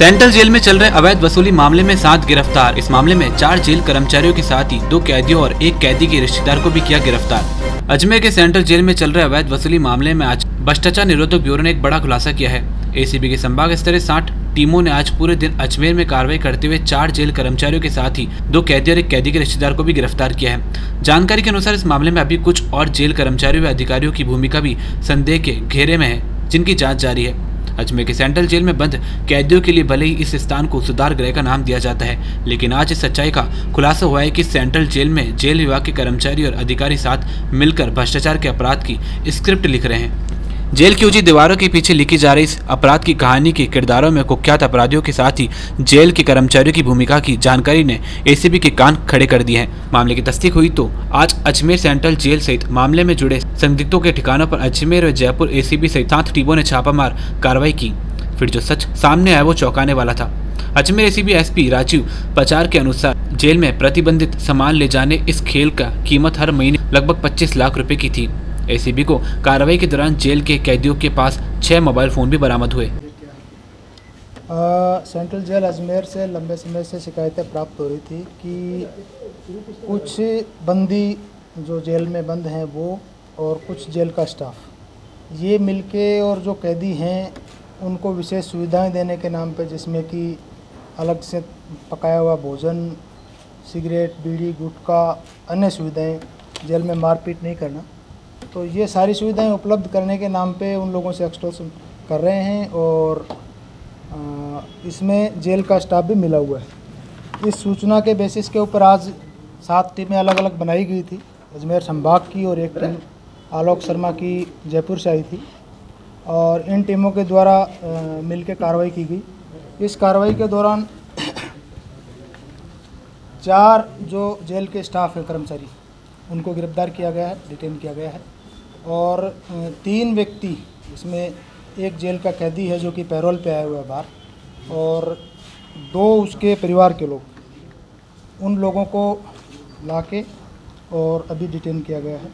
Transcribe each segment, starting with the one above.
Central jail में चल रहे अवैध वसूली मामले में सात गिरफ़्तार। इस मामले में चार जेल कर्मचारियों के साथ ही दो कैदियों और एक कैदी के रिश्तेदार को भी किया गिरफ़्तार। अजमेर के सेंट्रल जेल में चल रहे अवैध वसूली मामले में आज भ्रष्टाचार निरोधक ब्यूरो ने एक बड़ा खुलासा किया है। एसीबी के संभाग स्तरीय साठ टीमों ने आज पूरे दिन अजमेर में कार्रवाई करते हुए चार जेल कर्मचारियों के साथ ही दो कैदी और एक कैदी के रिश्तेदार को भी गिरफ़्तार किया है। जानकारी के अनुसार इस मामले में अभी कुछ और जेल कर्मचारियों व अधिकारियों की भूमिका भी संदेह के घेरे में है, जिनकी जाँच जारी है। अजमेर के सेंट्रल जेल में बंद कैदियों के लिए भले ही इस स्थान को सुधार गृह का नाम दिया जाता है, लेकिन आज इस सच्चाई का खुलासा हुआ है कि सेंट्रल जेल में जेल विभाग के कर्मचारी और अधिकारी साथ मिलकर भ्रष्टाचार के अपराध की स्क्रिप्ट लिख रहे हैं। जेल की ऊँची दीवारों के पीछे लिखी जा रही इस अपराध की कहानी के किरदारों में कुख्यात अपराधियों के साथ ही जेल के कर्मचारियों की भूमिका की जानकारी ने एसीबी के कान खड़े कर दिए हैं। मामले की तस्दीक हुई तो आज अजमेर सेंट्रल जेल सहित मामले में जुड़े संदिग्धों के ठिकानों पर अजमेर और जयपुर एसीबी सहित सात टीमों ने छापामार कार्रवाई की। फिर जो सच सामने आया वो चौंकाने वाला था। अजमेर एसीबी एसपी राजीव पचार के अनुसार जेल में प्रतिबंधित सामान ले जाने इस खेल का कीमत हर महीने लगभग 25 लाख रुपए की थी। एसीबी को कार्रवाई के दौरान जेल के कैदियों के पास छह मोबाइल फ़ोन भी बरामद हुए। सेंट्रल जेल अजमेर से लंबे समय से शिकायतें प्राप्त हो रही थी कि कुछ बंदी जो जेल में बंद हैं वो और कुछ जेल का स्टाफ। ये मिलके और जो कैदी हैं, उनको विशेष सुविधाएँ देने के नाम पे जिसमें कि अलग से पकाया हुआ भोजन, सिगरेट, बीड़ी, गुटखा, अन्य सुविधाएँ जेल में मारपीट नहीं करना। तो ये सारी सुविधाएँ उपलब्ध करने के नाम पे उन लोगों से एक्सटोर्शन कर रहे हैं और इसमें जेल का स्टाफ भी मिला हुआ है। इस सूचना के बेसिस के ऊपर आज सात टीमें अलग अलग बनाई गई थी। अजमेर संभाग की और एक टीम आलोक शर्मा की जयपुर से आई थी और इन टीमों के द्वारा मिलकर कार्रवाई की गई। इस कार्रवाई के दौरान चार जो जेल के स्टाफ हैं कर्मचारी उनको गिरफ़्तार किया गया है डिटेन किया गया है। और तीन व्यक्ति इसमें एक जेल का कैदी है जो कि पैरोल पे आया हुआ है बाहर, और दो उसके परिवार के लोग। उन लोगों को ला के और अभी डिटेन किया गया है।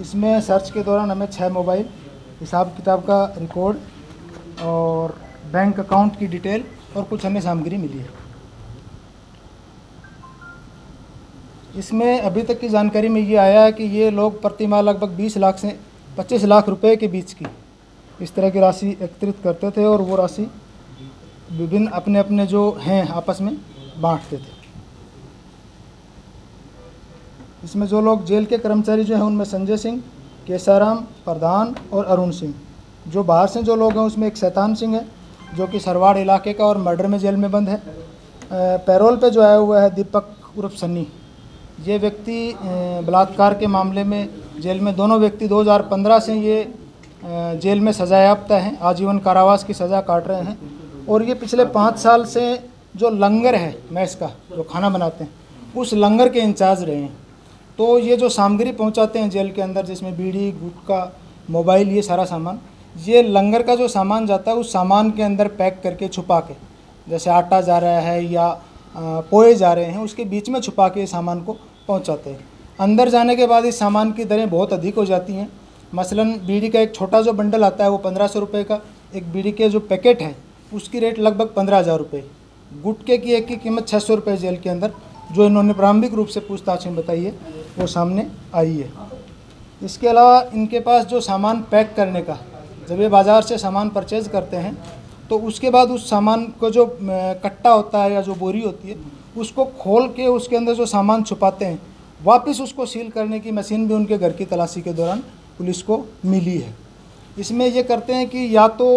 इसमें सर्च के दौरान हमें छः मोबाइल, हिसाब किताब का रिकॉर्ड और बैंक अकाउंट की डिटेल और कुछ हमें सामग्री मिली है। इसमें अभी तक की जानकारी में ये आया है कि ये लोग प्रति माह लगभग 20 लाख से 25 लाख रुपए के बीच की इस तरह की राशि एकत्रित करते थे और वो राशि विभिन्न अपने अपने जो हैं आपस में बांटते थे। इसमें जो लोग जेल के कर्मचारी जो हैं उनमें संजय सिंह, केसाराम, प्रधान और अरुण सिंह। जो बाहर से जो लोग हैं उसमें एक शैतान सिंह है, जो कि सरवाड़ इलाके का और मर्डर में जेल में बंद है। पैरोल पे जो आया हुआ है दीपक उर्फ़ सन्नी। ये व्यक्ति बलात्कार के मामले में जेल में दोनों व्यक्ति 2015 से ये जेल में सजा याफ्ता हैं, आजीवन कारावास की सज़ा काट रहे हैं। और ये पिछले पाँच साल से जो लंगर है, मैस का, जो खाना बनाते हैं, उस लंगर के इंचार्ज रहे हैं। तो ये जो सामग्री पहुंचाते हैं जेल के अंदर, जिसमें बीड़ी गुटका मोबाइल, ये सारा सामान, ये लंगर का जो सामान जाता है, उस सामान के अंदर पैक करके छुपा के, जैसे आटा जा रहा है या पोए जा रहे हैं, उसके बीच में छुपा के सामान को पहुंचाते हैं। अंदर जाने के बाद इस सामान की दरें बहुत अधिक हो जाती हैं। मसलन, बीड़ी का एक छोटा जो बंडल आता है, वो पंद्रह सौ रुपये का। एक बीड़ी के जो पैकेट है, उसकी रेट लगभग पंद्रह हज़ार रुपये गुटके की एक की कीमत छः सौ रुपये जेल के अंदर, जो इन्होंने प्रारंभिक रूप से पूछताछ में बताई है, वो सामने आई है। इसके अलावा इनके पास जो सामान पैक करने का, जब ये बाज़ार से सामान परचेज करते हैं तो उसके बाद उस सामान को जो कट्टा होता है या जो बोरी होती है, उसको खोल के उसके अंदर जो सामान छुपाते हैं, वापस उसको सील करने की मशीन भी उनके घर की तलाशी के दौरान पुलिस को मिली है। इसमें ये करते हैं कि या तो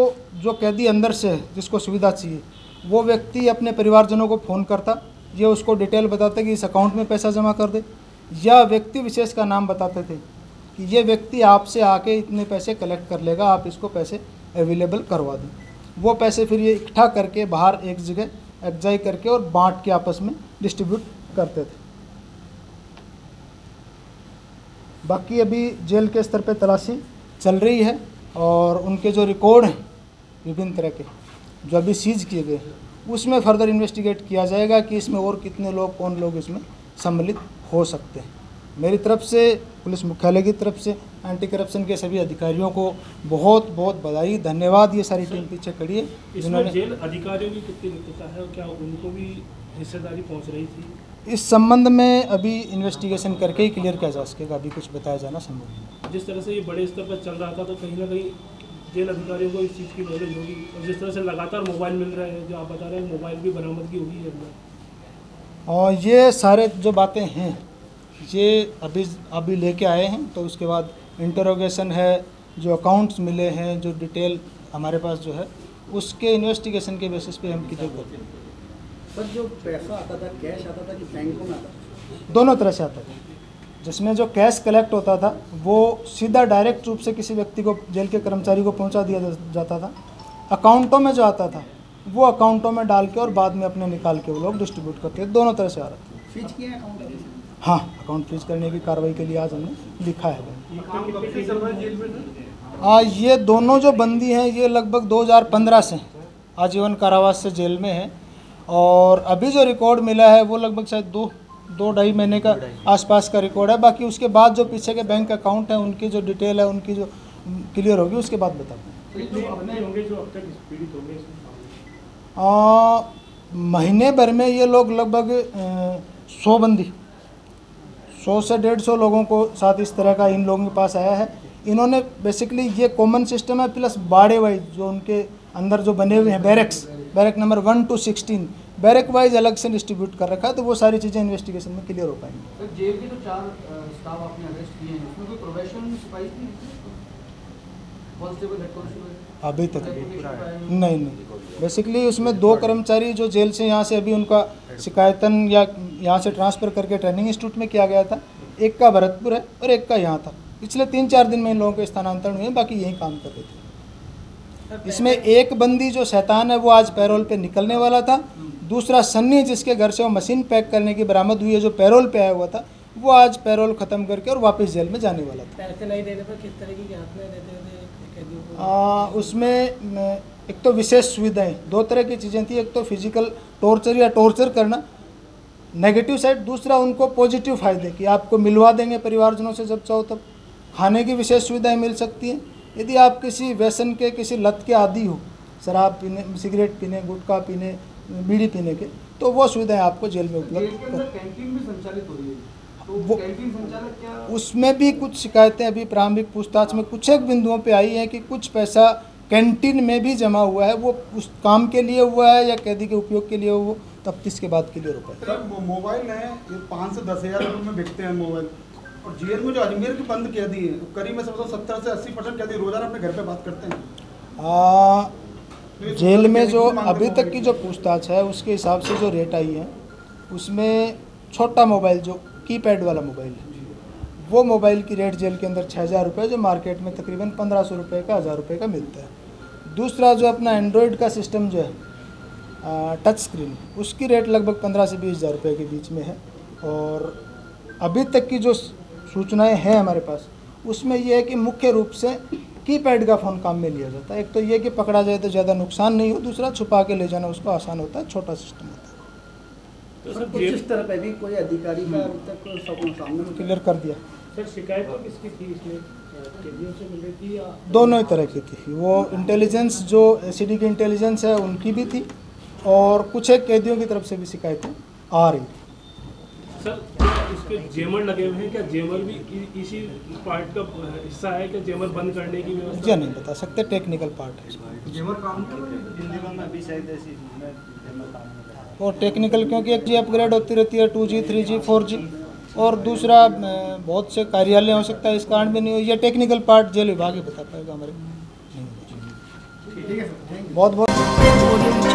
जो कैदी अंदर से है, जिसको सुविधा चाहिए, वो व्यक्ति अपने परिवारजनों को फ़ोन करता, ये उसको डिटेल बताते कि इस अकाउंट में पैसा जमा कर दे, या व्यक्ति विशेष का नाम बताते थे कि ये व्यक्ति आपसे आके इतने पैसे कलेक्ट कर लेगा, आप इसको पैसे अवेलेबल करवा दें। वो पैसे फिर ये इकट्ठा करके बाहर एक जगह एग्जाई करके और बांट के आपस में डिस्ट्रीब्यूट करते थे। बाकी अभी जेल के स्तर पे तलाशी चल रही है और उनके जो रिकॉर्ड हैं विभिन्न तरह के, जो अभी सीज किए गए उसमें फर्दर इन्वेस्टिगेट किया जाएगा कि इसमें और कितने लोग, कौन लोग इसमें सम्मिलित हो सकते हैं। मेरी तरफ़ से पुलिस मुख्यालय की तरफ़ से एंटी करप्शन के सभी अधिकारियों को बहुत बहुत बधाई धन्यवाद। ये सारी टीम पीछे खड़ी है। इसमें जिन्होंने जेल अधिकारियों की कितनी रिक्तता है और क्या उनको भी हिस्सेदारी पहुँच रही थी? इस संबंध में अभी इन्वेस्टिगेशन करके ही क्लियर किया जा सकेगा। अभी कुछ बताया जाना संभव नहीं जिस तरह से ये बड़े स्तर पर चल रहा था तो कहीं ना कहीं जेल अधिकारियों को इस चीज़ की नॉलेज होगी। और जिस तरह से लगातार मोबाइल मिल रहे हैं जो आप बता रहे हैं मोबाइल भी बरामदगी हुई है और ये सारे जो बातें हैं ये अभी अभी लेके आए हैं तो उसके बाद इंटरोगेशन है जो अकाउंट्स मिले हैं जो डिटेल हमारे पास जो है उसके इन्वेस्टिगेशन के बेसिस पे हम क्लियर करते हैं? सर जो पैसा आता था कैश आता था कि बैंकों में आता था? दोनों तरह से आता था। जिसमें जो कैश कलेक्ट होता था वो सीधा डायरेक्ट रूप से किसी व्यक्ति को जेल के कर्मचारी को पहुँचा दिया जाता था। अकाउंटों में जो आता था वो अकाउंटों में डाल के और बाद में अपने निकाल के वो लोग डिस्ट्रीब्यूट करते थे। दोनों तरह से आ रहा था। हैं अकाउंट फ्रीज करने की कार्रवाई के लिए आज हमने लिखा है। आ, ये दोनों जो बंदी हैं ये लगभग 2015 से आजीवन कारावास से जेल में है। और अभी जो रिकॉर्ड मिला है वो लगभग शायद दो दो ढाई महीने का आसपास का रिकॉर्ड है। बाकी उसके बाद जो पीछे के बैंक अकाउंट है उनकी जो डिटेल है उनकी जो क्लियर होगी उसके बाद इसमें? आ, महीने भर में ये लोग लगभग सौ बंदी सौ से डेढ़ सौ लोगों को साथ इस तरह का इन लोगों के पास आया है। इन्होंने बेसिकली ये कॉमन सिस्टम है प्लस बाड़े वाइज जो उनके अंदर जो बने हुए हैं barracks barrack number one two sixteen barrack wise अलग से डिस्ट्रीब्यूट कर रखा है तो वो सारी चीज़ें इन्वेस्टिगेशन में क्लियर हो पाएँगी। अभी तक? नहीं नहीं। बेसिकली उसमें दो कर्मचारी जो जेल से यहाँ से अभी उनका शिकायतन या यहाँ से ट्रांसफ़र करके ट्रेनिंग इंस्टीट्यूट में किया गया था। एक का भरतपुर है और एक का यहाँ था। पिछले तीन चार दिन में इन लोगों के स्थानांतरण हुए, बाकी यहीं काम कर रहे थे। इसमें एक बंदी जो शैतान है, वो आज पैरोल पे निकलने वाला था। दूसरा सन्नी जिसके घर से वो मशीन पैक करने की बरामद हुई है, जो पैरोल पे आया हुआ था, वो आज पैरोल ख़त्म करके और वापस जेल में जाने वाला था। पैसे नहीं देने पर किस तरीके के आ, उसमें एक तो विशेष सुविधाएँ दो तरह की चीज़ें थी एक तो फ़िज़िकल टॉर्चर या टॉर्चर करना नेगेटिव साइड दूसरा उनको पॉजिटिव फ़ायदे कि आपको मिलवा देंगे परिवारजनों से जब चाहो तब। खाने की विशेष सुविधाएँ मिल सकती हैं। यदि आप किसी व्यसन के किसी लत के आदि हो शराब पीने सिगरेट पीने गुटखा पीने बीड़ी पीने के तो वो सुविधाएँ आपको जेल में उपलब्ध तो वो- कैंटीन संचालक क्या उसमें भी कुछ शिकायतें अभी प्रारंभिक पूछताछ में कुछ एक बिंदुओं पे आई हैं कि कुछ पैसा कैंटीन में भी जमा हुआ है वो उस काम के लिए हुआ है या कैदी के उपयोग के लिए हुआ वो तफ्तीश के बाद के लिए सर मोबाइल है ये पाँच से दस हज़ार रुपये में बिकते हैं मोबाइल। और जेल में जो अजमेर के बंद कैदी हैं करीब में समझो सत्तर से अस्सी परसेंट कैदी रोज़ाना अपने घर पे बात करते हैं। आ, तो जेल में जो अभी तक की जो पूछताछ है उसके हिसाब से जो रेट आई है उसमें छोटा मोबाइल जो कीपैड वाला मोबाइल है। वो मोबाइल की रेट जेल के अंदर छः हज़ार रुपये जो मार्केट में तकरीबन पंद्रह सौ रुपये का, हज़ार रुपये का मिलता है। दूसरा जो अपना एंड्रॉयड का सिस्टम जो है टच स्क्रीन उसकी रेट लगभग पंद्रह से बीस हज़ार रुपये के बीच में है। और अभी तक की जो सूचनाएँ हैं हमारे पास, उसमें यह है कि मुख्य रूप से कीपैड का फ़ोन काम में लिया जाता है। एक तो ये कि पकड़ा जाए तो ज़्यादा नुकसान नहीं हो, दूसरा छुपा के ले जाना उसको आसान होता है, छोटा सिस्टम होता है। सर सर कुछ इस तरह पे भी कोई अधिकारी का अभी तक सामने क्लियर कर दिया। सर शिकायत तो किसकी थी इसमें? से मिल रही थी या दोनों ही तरह की थी। वो इंटेलिजेंस जो एसीडी की इंटेलिजेंस है उनकी भी थी और कुछ एक कैदियों की तरफ़ से भी शिकायतें आ रही थी। सर इसके जेमर लगे हुए हैं? क्या जेमर भी इसी पार्ट का हिस्सा है? क्या जेमर बंद करने की व्यवस्था? ये नहीं बता सकते टेक्निकल पार्ट है इसमें। और टेक्निकल क्योंकि एक जी अपग्रेड होती रहती है two G three G four G और दूसरा बहुत से कार्यालय हो सकता है इस कारण भी नहीं हो ये टेक्निकल पार्ट जेल विभाग ही बता पाएगा हमारे। बहुत बहुत।